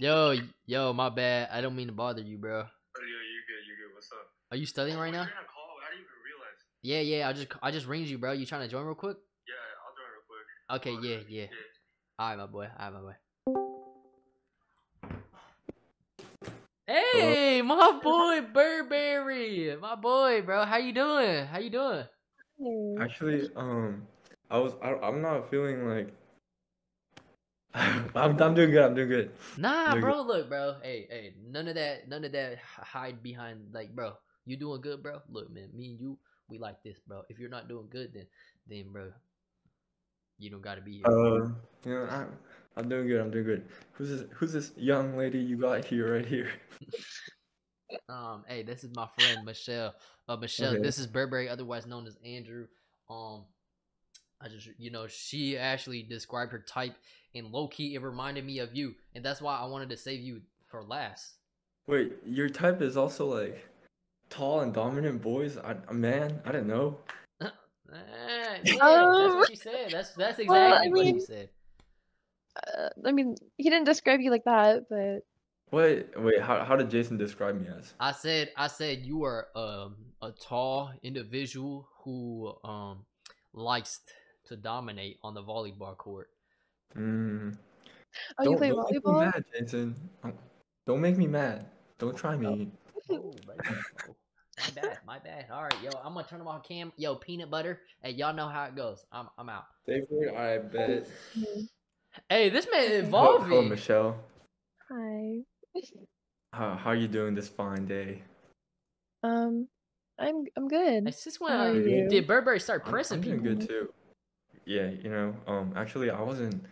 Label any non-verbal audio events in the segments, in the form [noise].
Yo, yo, my bad. I don't mean to bother you, bro. Oh, yo, you good? You good? What's up? Are you studying right now? You're call. I didn't even realize. Yeah, yeah. I just I just ringed you, bro. You trying to join real quick? Yeah, I'll join real quick. Okay, Oh, yeah, yeah. All right, my boy. All right, my boy. Hey, my boy Burberry, my boy, bro. How you doing? How you doing? Actually, um, I was I, I'm not feeling like [laughs] I'm I'm doing good. I'm doing good. Nah, Nigga. bro. Look, bro. Hey, hey. None of that. None of that. Hide behind. Like, bro. You doing good, bro? Look, man. Me and you, we like this, bro. If you're not doing good, then, then, bro, you don't gotta be here. Uh, you know, I'm I'm doing good. I'm doing good. Who's this? Who's this young lady you got here right here? [laughs] Um, hey, this is my friend Michelle. Uh, Michelle, Okay. this is Burberry, otherwise known as Andrew. Um, I just, you know, she actually described her type, and low key, it reminded me of you, and that's why I wanted to save you for last. Wait, your type is also like tall and dominant boys. I, a man. I didn't know. Eh, [laughs] yeah, that's what she said. That's that's exactly well, I what she mean- said. Uh, I mean, he didn't describe you like that, but Wait, wait. How how did Jason describe me as? I said, I said you are um a tall individual who um likes to dominate on the volleyball court. Mm, oh, you don't play don't make me mad, Jason. Um, Don't make me mad. Don't try me. Oh. Oh, my bad, my bad. All right, yo, I'm gonna turn them off cam. Yo, peanut butter. Hey, y'all know how it goes. I'm, I'm out. Favorite, I bet. Mhm. Hey, this man Hello, involved hello, me. Michelle. Hi. How how are you doing this fine day? Um, I'm I'm good. Hey, since when How you? did Burberry start I'm, pressing I'm doing people? good too. Yeah, you know, um, actually, I wasn't.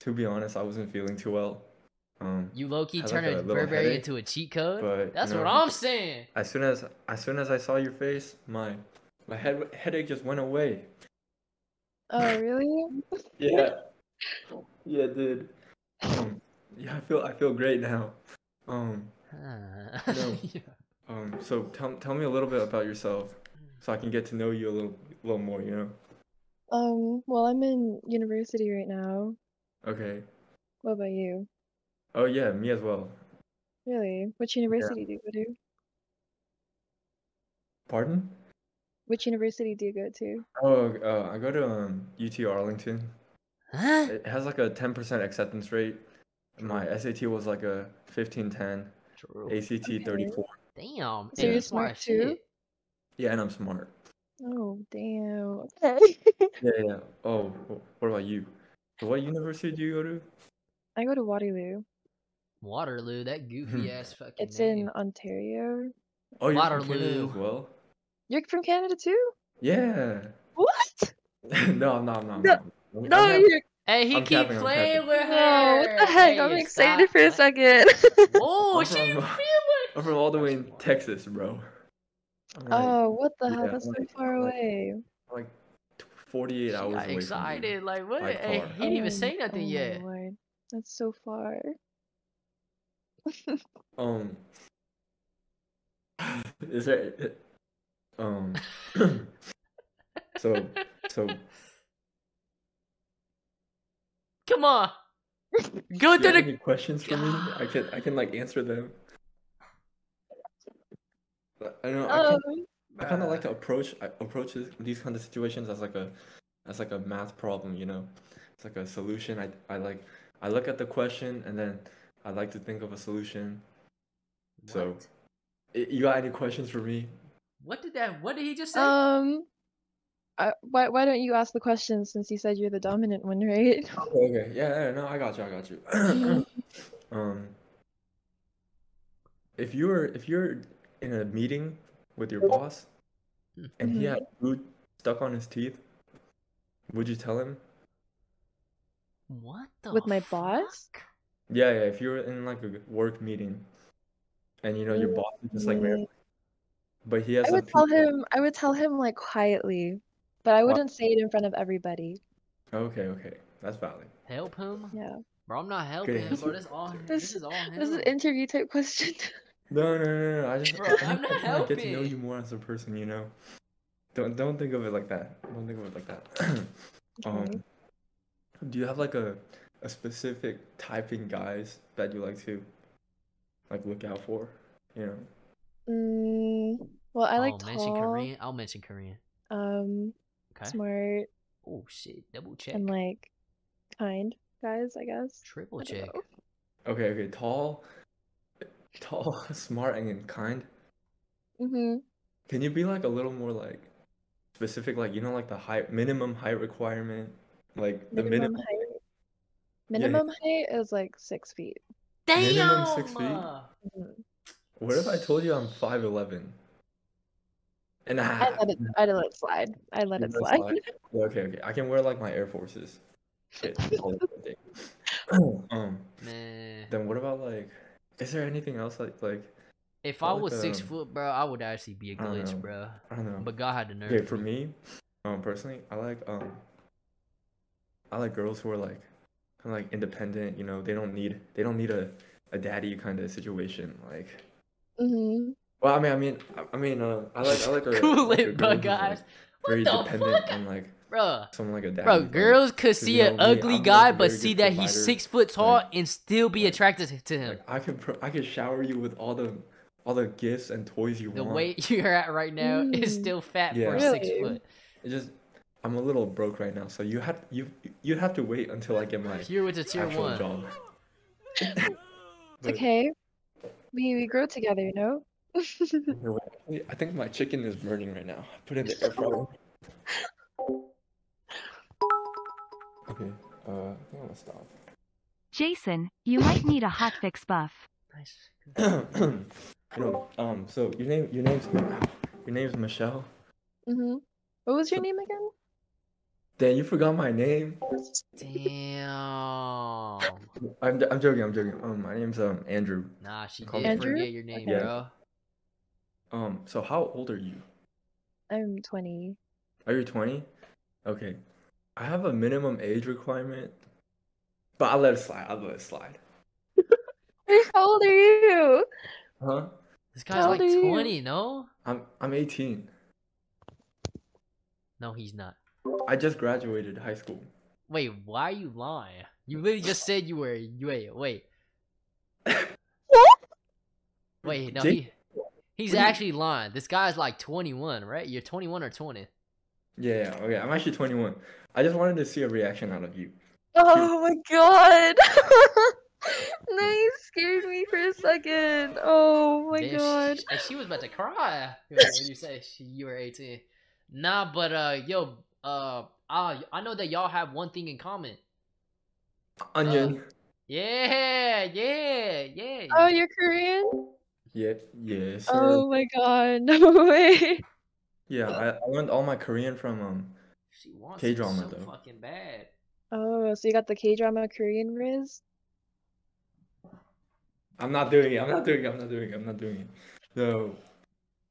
To be honest, I wasn't feeling too well. Um, You low key Had, like, turning a little Burberry headache, into a cheat code. but, you That's what I'm saying. as soon as as soon as I saw your face, my my head headache just went away. Oh, really? [laughs] Yeah, yeah, dude. Um, yeah, I feel I feel great now. Um, [laughs] Uh, No. yeah. um, so tell tell me a little bit about yourself, so I can get to know you a little little more. You know. Um, well, I'm in university right now. Okay. What about you? Oh yeah, me as well. Really? Which university do you go to? Pardon? Which university do you go to? Oh, uh, I go to um UT Arlington. Huh? It has like a 10% acceptance rate. My SAT was like a 1510, True. ACT 34. Damn. So hey, you're you smart too? Yeah, and I'm smart. Oh, damn. Okay. [laughs] Yeah, yeah. Oh, what about you? What university do you go to? I go to Waterloo. Waterloo, that goofy hmm. ass fucking It's name. in Ontario. Oh, you're from Canada as well? You're from Canada too? Yeah. What? [laughs] no, I'm not. I'm not. I'm No. I'm- No, I'm you're Hey, he I'm keep capping, playing with her. no. What the heck? Hey, I'm stop excited for a second. [laughs] Oh, I'm she from- feeling. Uh, I'm from all the way in Texas, bro. I'm oh, what the hell? yeah, That's so far like- away. like 48 She hours got away from excited. Like what? Hey, he didn't even Oh, say nothing oh yet. lord. That's so far. [laughs] Um, [laughs] is there um [coughs] so so Come on. [laughs] Go do to the. any questions for me? I [sighs] can I can like answer them. But I know I, Um, can, I kind of like to approach I approach this, these kind of situations as like a as like a math problem, you know. It's like a solution. I I like I look at the question and then I like to think of a solution. So- What? I- You got any questions for me? What did that? What did he just say? um, I, why why don't you ask the question since you said you're the dominant one, right? [laughs] Okay, okay. Yeah, yeah, no, I got you, I got you. [clears throat] [laughs] um, if you were if you're in a meeting with your boss and he had food stuck on his teeth, would you tell him? what the? With my boss? Yeah, yeah. If you were in like a work meeting, and you know your boss is just like very, Mm, but he has I some would tell people- him I would tell him like quietly, but I wouldn't say it in front of everybody. Okay, okay, that's valid. Help him, Yeah. bro. I'm not helping him, bro. answer. This all. [laughs] This- This is all him. This is an interview type question. [laughs] No, no, no, no. I just, Bro, I [laughs] just I'm not wanna get to know you more as a person. You know, don't don't think of it like that. Don't think of it like that. Okay. [clears throat] Um, do you have like a a specific typing guys that you like to like look out for? You know. Mm, well, I like oh, mention tall, Korean. I'll mention Korean. um, Okay. smart, Oh shit. Double check. and like kind guys. I guess. Triple I check. know. Okay, okay, tall, [laughs] tall, smart, and kind. Mm-hmm. Can you be like a little more like specific, like you know, like the height minimum height requirement, like the Minimum minimum. height. yeah. Minimum height is like six feet. Damn. Minimum six feet? Mhm. What if I told you I'm five eleven? And I, half. let it. I let it slide. I let it let it slide. slide? [laughs] Okay, okay. I can wear like my Air Forces. Shit, all that thing. um, Man. then what about like? Is there anything else like like If I I like, was six um, foot, bro, I would actually be a don't glitch, know. bro. I don't know. But God had the nerve. Okay, for me. me, um, personally, I like um, I like girls who are like, kind of like independent. You know, they don't need they don't need a a daddy kind of situation. Like, hmm well, I mean, I mean, I, I mean, uh, I like I like [laughs] a Cool like a it, girl bug who's, guys. like, very the dependent fuck? on like Bro, someone like a daddy. bro, like, girls could 'cause, see an know, me, ugly guy, but see good that he's six foot tall Like- and still be like- attracted to him. Like, I could pro- I could shower you with all the all the gifts and toys you the want. The weight [laughs] you're at right now is Mm. still fat Yeah. for six Really? foot. It just I'm a little broke right now, so you have you you have to wait until I get my You're with the tier actual one. job. [laughs] It's But- okay. We we grow together, you know. Here, wait, actually, I think my chicken is burning right now. I Put it in the air fryer. [laughs] Okay, uh, I think I'm gonna stop. Jason, you might need a hotfix buff. Nice. [clears throat] you know, um, so your name, your name's, your name's Michelle. hmm What was your name again? Dan, you forgot my name. Damn. I'm, I'm joking. I'm joking. Um, my name's um Andrew. Nah, she Call did Andrew? forget your name, Okay. bro. Um, so how old are you? I'm 20. Are you 20? Okay. I have a minimum age requirement, but I'll let it slide. I'll let it slide. [laughs] How old are you? Huh? This guy's How like old are you? 20, no? I'm I'm 18. No, he's not. I just graduated high school. Wait, why are you lying? You literally just said you were. you- Wait, wait. [laughs] Wait, no, he, he's what do you- actually lying. This guy's like 21, right? You're 21 or 20. Yeah, yeah, okay. I'm actually 21. I just wanted to see a reaction out of you. Oh my god. [laughs] no, you scared me for a second. Oh my Damn, god. She, and she was about to cry when you say she, you were 18. Nah, but uh, yo, uh, uh, I know that y'all have one thing in common. Onion. Yeah, yeah, yeah. Oh, you're Korean? yeah, yes. Oh my god. [laughs] No way. Yeah, I, I learned all my Korean from um. she wants it K-drama, so though. fucking bad. Oh, so you got the K drama Korean Rizz? I'm not doing it. I'm not doing it. I'm not doing it. I'm not doing it. So,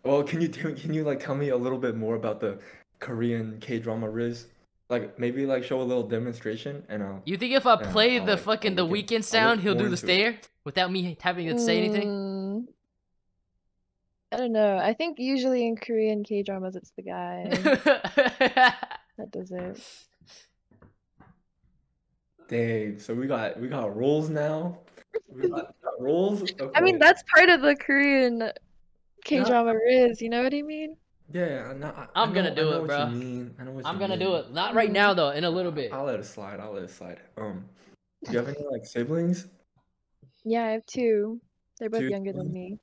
well, can you tell can you like tell me a little bit more about the Korean K drama Rizz? Like maybe like show a little demonstration and I'll. You think if I Yeah, play I'll the look- fucking I'll the weekend sound, he'll do the into it. stare without me having to say anything? I don't know. I think usually in Korean K dramas it's the guy [laughs] that does it. Dang, so we got we got rules now. We got, got rules. [laughs] I mean, that's part of the Korean K drama Is you know what I mean? Yeah, I know, I, I'm I gonna know- do I know it, what bro. You mean. I know what I'm you gonna do it. Not right now though, in a little bit. I'll let it slide. I'll let it slide. Um, do you have any like siblings? Yeah, I have two. They're both Two younger than me.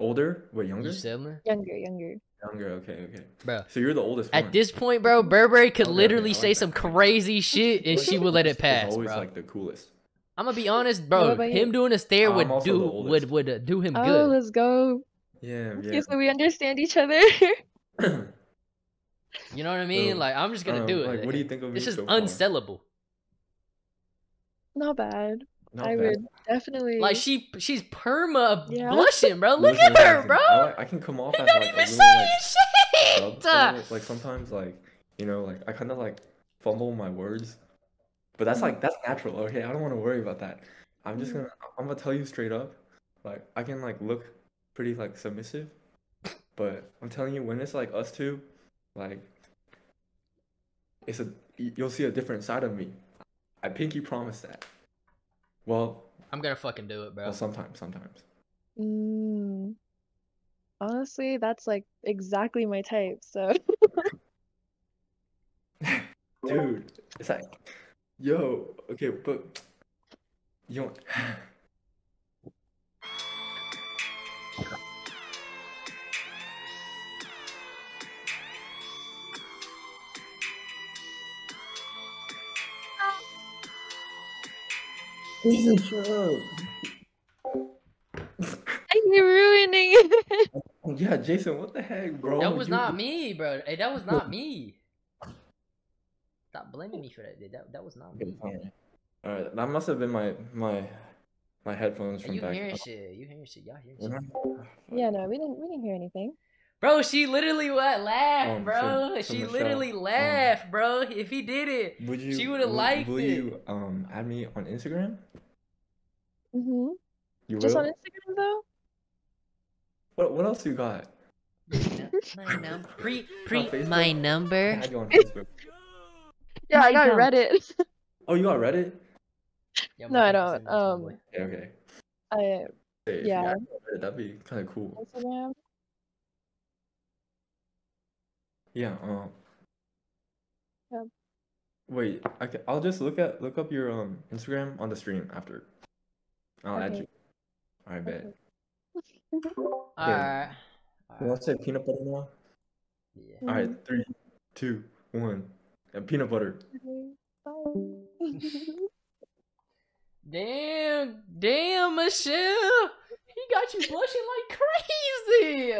Older? Wait, younger? You sibling? Younger, younger. Younger. Okay, okay. Bro. So you're the oldest one. At this point, bro, Burberry could Okay, literally I like say that. some crazy shit and she would let it It's pass, always bro. like the coolest. I'm gonna be honest, bro. Him you? doing a stare would do would would uh, do him Oh, good. let's go. Yeah, Okay, yeah. so we understand each other. [coughs] You know what I mean? So, like I'm just gonna um, do it. Like, what do you think of This me is so far? unsellable. Not bad. Not I bad. would definitely. Like she she's perma Yeah. blushing, bro. Look Listen, at her, bro. I, I can come off You as don't like a even really say like shit. subtle. Like sometimes like you know like I kind of like fumble my words, but that's like that's natural. Okay, I don't want to worry about that. I'm just gonna mm. I'm gonna tell you straight up. Like I can like look pretty like submissive, but I'm telling you when it's like us two, like it's a you'll see a different side of me. I pinky promise that. Well, I'm gonna fucking do it, bro. well, sometimes, sometimes. Mm. Honestly, that's like exactly my type. So [laughs] Dude, it's like, yo, okay, but you don't. Jason, shut up. you're ruining it. Oh, [laughs] yeah, Jason, what the heck, bro? That was You- not me, bro. Hey, that was not me. Stop blaming me for that. dude. That that was not me. All right, that must have been my my my headphones Hey, from you back. hearing shit? You hearing shit? Y'all hearing shit? Yeah, no, we didn't we didn't hear anything. Bro, she literally what laughed, Um, bro. so- so she Michelle, literally um, laughed, bro. If he did it, Would you? She would've liked Will it. you um add me on Instagram? hmm You Just will. on Instagram though. What what else you got? my num pre pre- pre my number. add you on Facebook. [laughs] Yeah, I got. Reddit. [laughs] Oh, you got Reddit? No, I don't, um, Okay, okay. I Hey, Yeah. add me on Reddit, that'd be kind of cool. Instagram. Yeah. Um. Yeah. Wait, I ca- I'll just look at look up your um Instagram on the stream after. I'll add Okay. you. I bet. [laughs] Alright. You want to say peanut butter now? Yeah. All right, three, two, one, and peanut butter. [laughs] Damn, damn, Michelle. He got you blushing like crazy.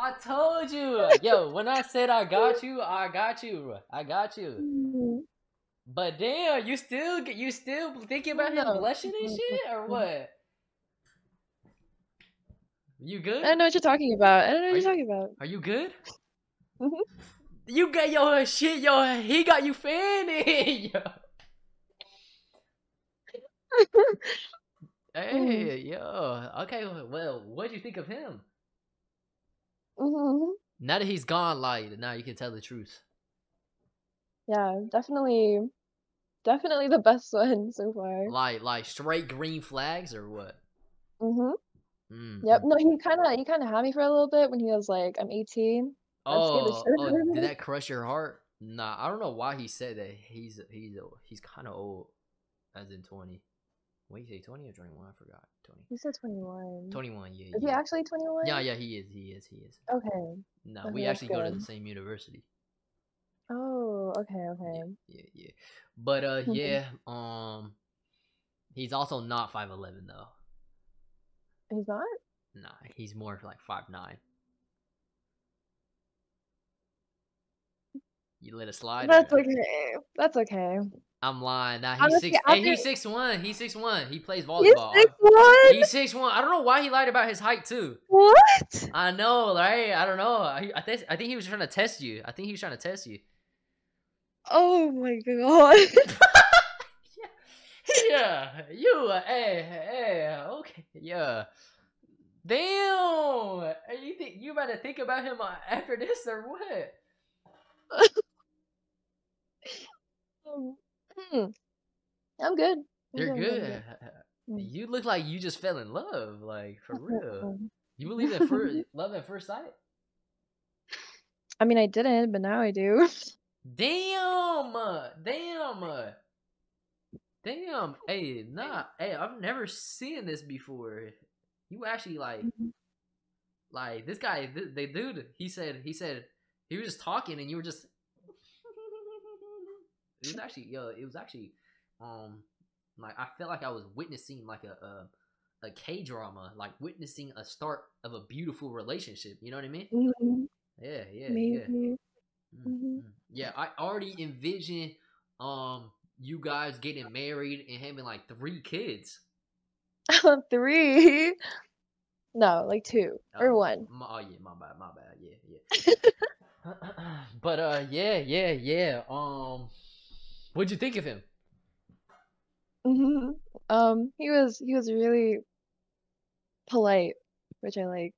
I told you. Yo, when I said I got you, I got you. I got you. But damn, you still you still thinking about him blushing and shit or what? You good? I don't know what you're talking about. I don't know what you- you're talking about. Are you good? Mhm. You got your shit, yo. He got you fanning. Yo. [laughs] Hey, yo. Okay, well, what'd you think of him? Hmm Now that he's gone, like now you can tell the truth. Yeah, definitely, definitely the best [laughs] one so far. Like, like straight green flags or what? Mm-hmm. Mm. Yep. No, he kind of he kind of had me for a little bit when he was like, "I'm 18." That scared the Oh, oh, out of me. did [laughs] that crush your heart? Nah, I don't know why he said that. He's he's he's kind of old, as in twenty. What you say, twenty or twenty one? I forgot. Twenty. He said 21. Twenty one. Yeah. Is he actually 21? Yeah, yeah, he is. He is. He is. Okay. No, Okay, we actually go to the same university. Oh, okay, okay. Yeah, yeah. But uh, [laughs] yeah. Um, he's also not five eleven though. He's not? Nah, he's more like five nine. You let it slide. That's okay. That's okay. I'm lying. Nah, he's Honestly, six. Hey, he's six one. He's six one. He plays volleyball. He's six one. He's six one. I don't know why he lied about his height too. What? I know, right? I don't know. I, I think I think he was trying to test you. I think he was trying to test you. Oh my god. [laughs] yeah, you. Hey, hey. Okay, yeah. Damn. You think you better think about him uh, after this or what? [laughs] Um, hmm. I'm good. I'm You're I'm good. Mm. You look like you just fell in love, like for real. [laughs] You believe in first [laughs] love at first sight? I mean, I didn't, but now I do. [laughs] Damn, uh, damn, uh, damn. Hey, nah, hey, I've never seen this before. You actually like, like this guy, th- the dude. He said, he said, he was just talking, and you were just. It was actually, yo, it was actually, um, like I felt like I was witnessing like a a, a K drama, like witnessing a start of a beautiful relationship. You know what I mean? Mhm, Yeah, yeah, yeah. Mm, Mhm. mm. Yeah, I already envision um you guys getting married and having like three kids. [laughs] Three. No, like two or one. My, oh yeah, my bad, my bad. Yeah, yeah. [laughs] [clears throat] but uh yeah, yeah, yeah. Um what'd you think of him? hmm Um, he was he was really polite, which I like.